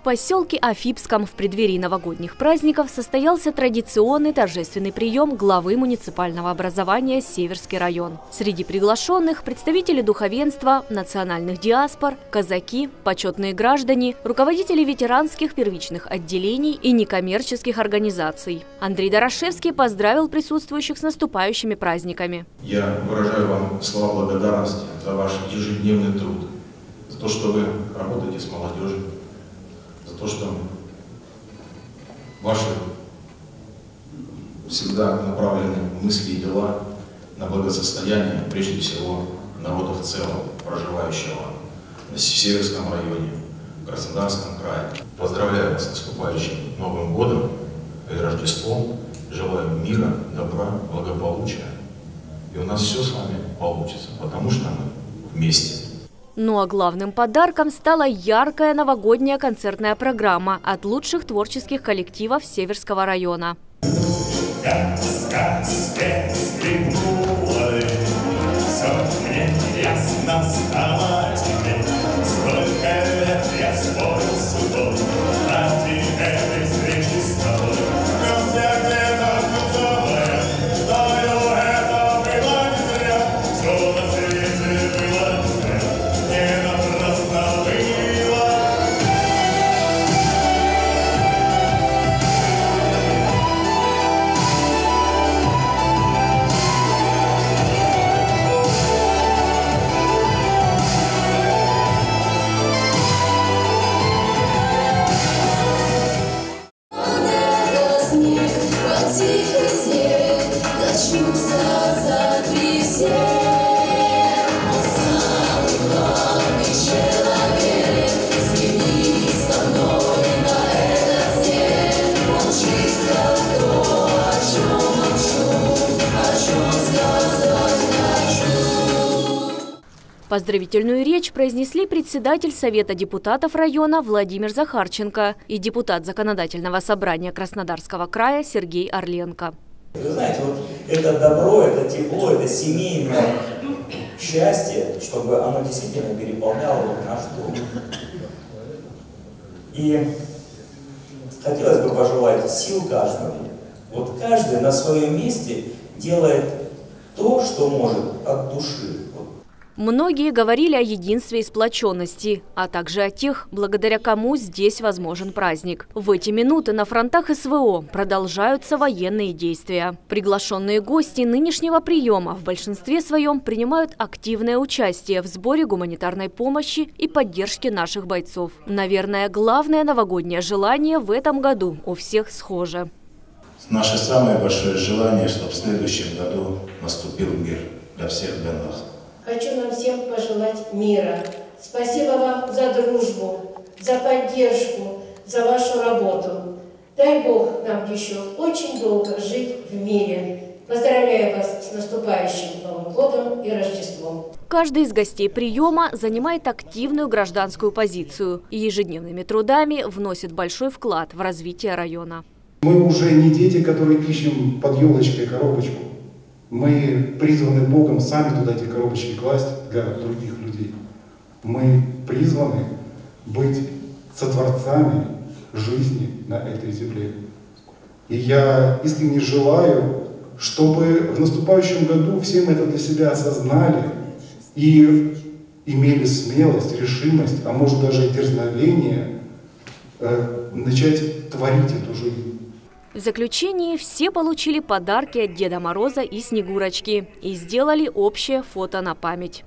В поселке Афипском в преддверии новогодних праздников состоялся традиционный торжественный прием главы муниципального образования «Северский район». Среди приглашенных – представители духовенства, национальных диаспор, казаки, почетные граждане, руководители ветеранских первичных отделений и некоммерческих организаций. Андрей Дорошевский поздравил присутствующих с наступающими праздниками. Я выражаю вам слова благодарности за ваш ежедневный труд, за то, что вы работаете с молодежью, то, что ваши всегда направлены мысли и дела на благосостояние, прежде всего, народа в целом, проживающего в Северском районе, в Краснодарском крае. Поздравляю вас с наступающим Новым годом и Рождеством. Желаю мира, добра, благополучия. И у нас все с вами получится, потому что мы вместе. Ну а главным подарком стала яркая новогодняя концертная программа от лучших творческих коллективов Северского района. ясно Поздравительную речь произнесли председатель Совета депутатов района Владимир Захарченко и депутат Законодательного собрания Краснодарского края Сергей Орленко. Вы знаете, вот это добро, это тепло, это семейное счастье, чтобы оно действительно переполняло наш дом. И хотелось бы пожелать сил каждому. Вот каждый на своем месте делает то, что может от души. Многие говорили о единстве и сплоченности, а также о тех, благодаря кому здесь возможен праздник. В эти минуты на фронтах СВО продолжаются военные действия. Приглашенные гости нынешнего приема в большинстве своем принимают активное участие в сборе гуманитарной помощи и поддержке наших бойцов. Наверное, главное новогоднее желание в этом году у всех схоже. Наше самое большое желание, чтобы в следующем году наступил мир для всех для нас. Хочу нам всем пожелать мира. Спасибо вам за дружбу, за поддержку, за вашу работу. Дай Бог нам еще очень долго жить в мире. Поздравляю вас с наступающим Новым годом и Рождеством. Каждый из гостей приема занимает активную гражданскую позицию и ежедневными трудами вносит большой вклад в развитие района. Мы уже не дети, которые ищем под елочкой коробочку. Мы призваны Богом сами туда эти коробочки класть для других людей. Мы призваны быть сотворцами жизни на этой земле. И я искренне желаю, чтобы в наступающем году все мы это для себя осознали и имели смелость, решимость, а может даже дерзновение э, начать творить эту жизнь. В заключении все получили подарки от Деда Мороза и Снегурочки и сделали общее фото на память.